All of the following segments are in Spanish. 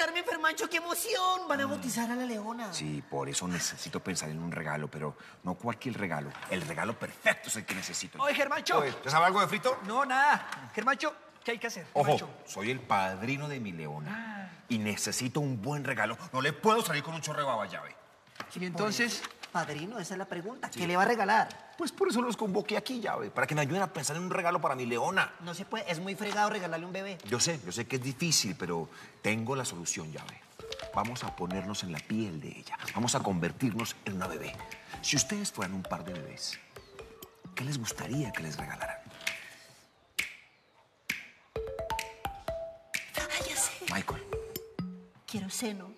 Carmen Fermancho, qué emoción. Van a bautizar a la leona. Sí, por eso necesito pensar en un regalo, pero no cualquier regalo. El regalo perfecto es el que necesito. Oye, Germancho. Oye, ¿te sabe algo de frito? No, nada. Germancho, ¿qué hay que hacer? Ojo, Germancho? soy el padrino de mi leona y necesito un buen regalo. No le puedo salir con un chorro de baba llave. Y entonces, Padrino, esa es la pregunta. ¿Qué le va a regalar? Pues por eso los convoqué aquí, llave, para que me ayuden a pensar en un regalo para mi leona. No se puede, es muy fregado regalarle un bebé. Yo sé, yo sé que es difícil, pero tengo la solución, llave. Vamos a ponernos en la piel de ella. Vamos a convertirnos en una bebé. Si ustedes fueran un par de bebés, ¿qué les gustaría que les regalaran? Ah, ya sé. Michael. Quiero seno.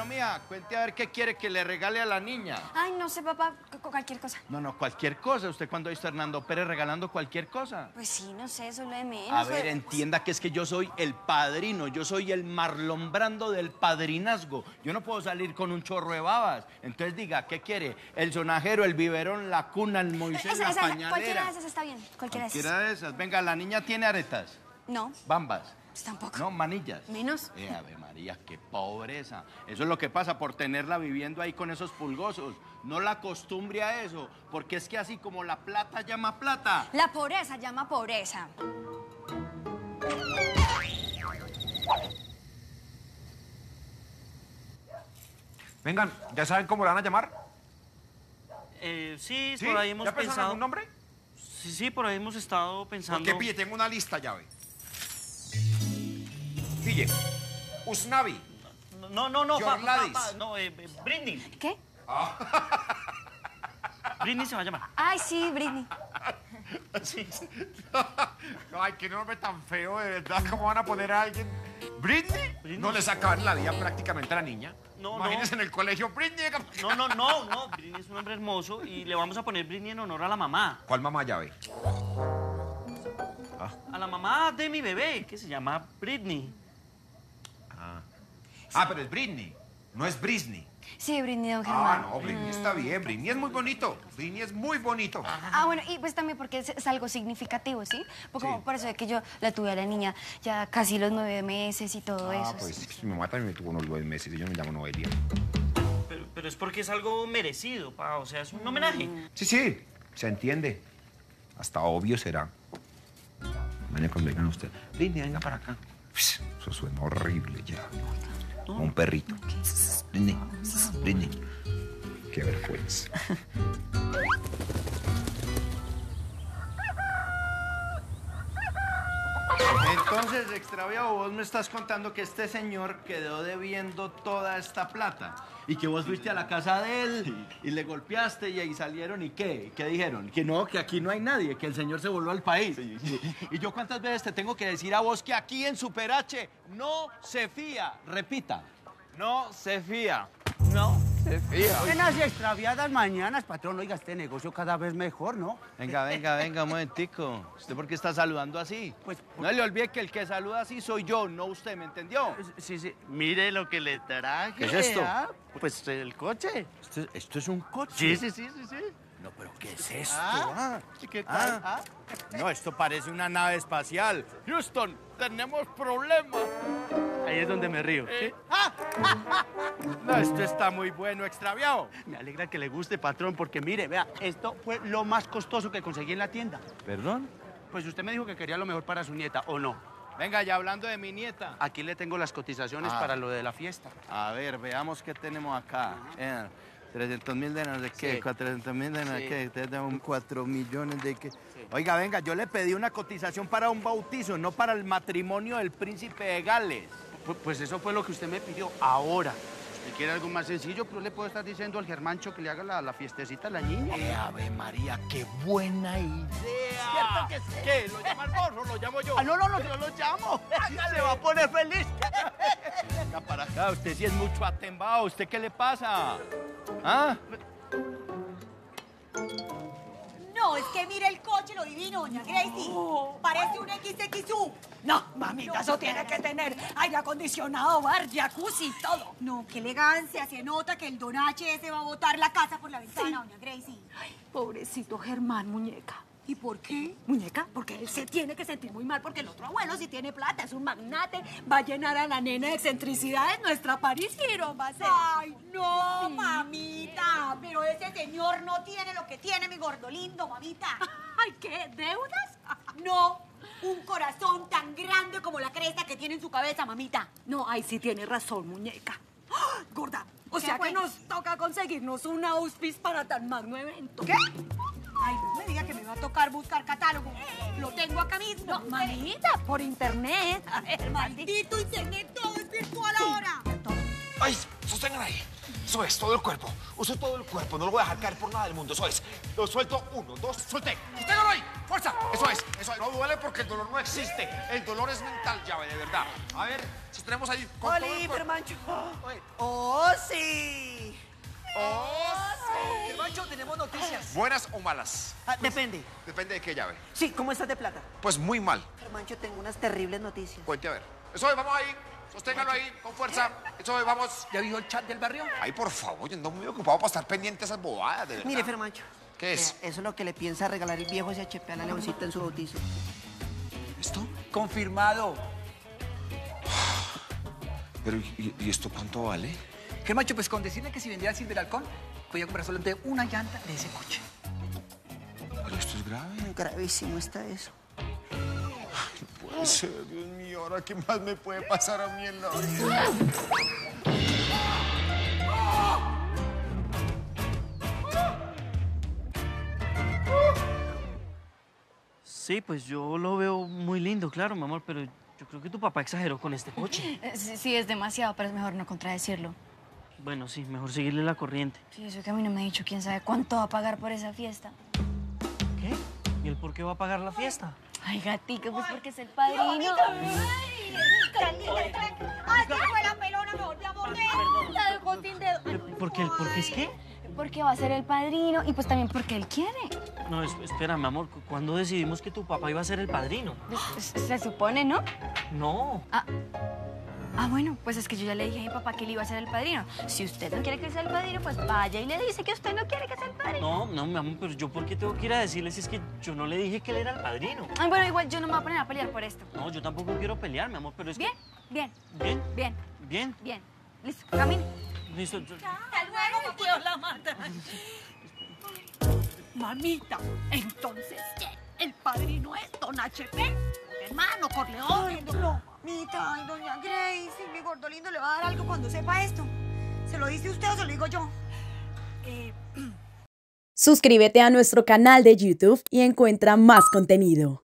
Bueno, mía, cuente a ver qué quiere que le regale a la niña. Ay, no sé, papá, cu- cualquier cosa. No, no, cualquier cosa. ¿Usted cuando ha visto a Hernando Pérez regalando cualquier cosa? Pues sí, no sé, eso es lo de menos. A ver, entienda que es que yo soy el padrino, yo soy el Marlon Brando del padrinazgo. Yo no puedo salir con un chorro de babas. Entonces diga, ¿qué quiere? El sonajero, el biberón, la cuna, el Moisés, Esa, la esa, pañalera. cualquiera de esas está bien. Cualquiera, Cualquiera de esas. Venga, la niña tiene aretas, de esas. No, bambas, pues tampoco. no, manillas. Menos. Eh, Ave María, qué pobreza. Eso es lo que pasa por tenerla viviendo ahí con esos pulgosos. No la acostumbre a eso, porque es que así como la plata llama plata. La pobreza llama pobreza. Vengan, ¿ya saben cómo la van a llamar? Eh, sí, ¿Sí? por ahí hemos ¿Ya pensaron pensado. algún nombre? Sí, sí, por ahí hemos estado pensando. Porque pille, tengo una lista, llave. Pille. Usnavi. No, no, no, Your pa- pa- no, eh, eh, Britney. ¿Qué? Britney se va a llamar. Ay, sí, Britney. Sí. Ay, qué nombre tan feo, de verdad. ¿Cómo van a poner a alguien? ¿Britney? Britney. No le sacaban la vida prácticamente a la niña. No, Imagínense no. en el colegio, Britney. No, no, no, no. Britney es un hombre hermoso y le vamos a poner Britney en honor a la mamá. ¿Cuál mamá llave? A la mamá de mi bebé, que se llama Britney. Ah, pero es Britney. No es Britney. Sí, Britney, don Ah, Germán. no, Britney está bien. Britney es muy bonito. Britney es muy bonito. Ah, bueno, y pues también porque es, es algo significativo, ¿sí? Porque Sí. como por eso de que yo la tuve a la niña ya casi los nueve meses y todo Ah, eso. pues sí. mi mamá también me tuvo unos nueve meses y yo me llamo Noelia. Pero, pero es porque es algo merecido, pa. O sea, es un homenaje. Sí, sí, se entiende. Hasta obvio será. Mañana cuando vengan usted. Britney, venga para acá. Eso suena horrible ya. Un perrito. Britney, Britney. Qué vergüenza. Entonces, extraviado, vos me estás contando que este señor quedó debiendo toda esta plata y que vos fuiste a la casa de él y le golpeaste y ahí salieron y qué, ¿qué dijeron? Que no, que aquí no hay nadie, que el señor se volvió al país. Y yo cuántas veces te tengo que decir a vos que aquí en Super H no se fía, repita, no se fía. No. Buenas y extraviadas mañanas, patrón. Oiga, este negocio cada vez mejor, ¿no? Venga, venga, venga, un momentico. ¿Usted por qué está saludando así? Pues, no le olvide que el que saluda así soy yo, no usted, ¿me entendió? Sí, sí. Mire lo que le traje. ¿Qué es esto? ah. Pues el coche. Esto, esto es un coche. Sí, sí, sí, sí, sí. ¿Qué es esto? Ah, ¿qué tal? Ah. No, esto parece una nave espacial. Houston, tenemos problemas. Ahí es donde me río. Eh, No, esto está muy bueno, extraviado. Me alegra que le guste, patrón, porque mire, vea, esto fue lo más costoso que conseguí en la tienda. ¿Perdón? Pues usted me dijo que quería lo mejor para su nieta, ¿o no? Venga, ya hablando de mi nieta. Aquí le tengo las cotizaciones Ah. para lo de la fiesta. A ver, veamos qué tenemos acá. Eh, 300 mil de no sé qué, Sí. 400 mil de no sé Sí. qué, ustedes dan un 4 millones de qué. Oiga, venga, yo le pedí una cotización para un bautizo, no para el matrimonio del príncipe de Gales. Pu- Pues eso fue lo que usted me pidió ahora. Si usted quiere algo más sencillo, pues le puedo estar diciendo al Germancho que le haga la, la fiestecita a la niña. Eh, Ave María, qué buena idea. ¿Cierto que sí? ¿Qué? ¿Lo llama el o lo llamo yo? Ah, no, no, no, yo lo llamo. Se va a poner feliz. Venga para acá, usted sí es mucho atembado. ¿Usted qué le pasa? ¿Ah? No, es que mire el coche, lo divino, doña Gracie. Parece un XXU. No, mamita, eso tiene que tener aire acondicionado, bar, jacuzzi todo. No, qué elegancia. Se nota que el don HS va a botar la casa por la ventana, doña Gracie. Pobrecito Germán, muñeca. ¿Y por qué, muñeca? Porque él se tiene que sentir muy mal porque el otro abuelo si tiene plata, es un magnate, va a llenar a la nena de excentricidades nuestra París va a ser. Ay, no, mamita. Pero ese señor no tiene lo que tiene mi gordo lindo, mamita. Ay, ¿qué? ¿Deudas? No, un corazón tan grande como la cresta que tiene en su cabeza, mamita. No, ay, sí tiene razón, muñeca. ¡Ah! Gorda, o ¿Qué sea fue? que nos toca conseguirnos un auspice para tan magno evento. ¿Qué? Ay, no me diga que me va a tocar buscar catálogo. Lo tengo acá mismo. No, mamita, por internet. A ver, maldito. Internet, todo es virtual ahora. ¡Ay! Sostengan ahí. Eso es, todo el cuerpo. Uso todo el cuerpo, no lo voy a dejar caer por nada del mundo. Eso es. Lo suelto, uno, dos, suelte. Sosténganlo ahí. ¡Fuerza! Eso es, eso es. No duele porque el dolor no existe. El dolor es mental, llave, de verdad. A ver, sostenemos ahí con todo el cuerpo. Mancho. ¡Oh, sí! ¡Oh! Mancho, tenemos noticias. ¿Buenas o malas? Ah, depende. Depende de qué llave. Sí, ¿cómo estás de plata? Pues muy mal. Mancho, tengo unas terribles noticias. Cuente a ver. Eso es, vamos ahí. Sosténganlo ahí, con fuerza. Eso es, vamos. ¿Ya vio el chat del barrio? Ay, por favor, yo ando muy ocupado para estar pendiente de esas bobadas, de verdad. Mire, Fermancho. ¿Qué es? Vea, Eso es lo que le piensa regalar el viejo SHP a la leoncita en su bautizo. ¿Esto? Confirmado. Pero, ¿y, y esto cuánto vale? Germancho, pues con decirle que si vendiera Silver Halcón, podía comprar solamente una llanta de ese coche. Pero esto es grave. Gravísimo está eso. Puede ser, Dios mío, ahora qué más me puede pasar a mí en la vida. Sí, pues yo lo veo muy lindo, claro, mi amor, pero yo creo que tu papá exageró con este coche. Sí, sí, es demasiado, pero es mejor no contradecirlo. Bueno, sí, mejor seguirle la corriente. Sí, eso que a mí no me ha dicho quién sabe cuánto va a pagar por esa fiesta. ¿Qué? ¿Y él por qué va a pagar la fiesta? Ay, gatica, pues porque es el padrino. Ay, fue la pelona, me volví a morder. La dejó sin dedo. ¿Por qué, ¿Por qué es qué? Porque va a ser el padrino y pues también porque él quiere. No, es- espera, mi amor, ¿cu- ¿cuándo decidimos que tu papá iba a ser el padrino? Pues, Se se supone, ¿no? No. Ah, ah, bueno, pues es que yo ya le dije a mi papá que él iba a ser el padrino. Si usted no quiere que sea el padrino, pues vaya y le dice que usted no quiere que sea el padrino. No, no, mi amor, pero yo por qué tengo que ir a decirle si es que yo no le dije que él era el padrino. Ay, bueno, igual yo no me voy a poner a pelear por esto. No, yo tampoco quiero pelear, mi amor, pero es Bien, bien, que... Bien, bien, bien, bien. Listo, camine. listo. yo- Hasta luego, Dios la mata. Mamita, entonces, ¿qué? ¿El padrino es Don HP? Hermano Corleone. No, mamita, ay, doña Grace, mi gordo lindo le va a dar algo cuando sepa esto. ¿Se lo dice usted o se lo digo yo? Eh, Suscríbete a nuestro canal de YouTube y encuentra más contenido.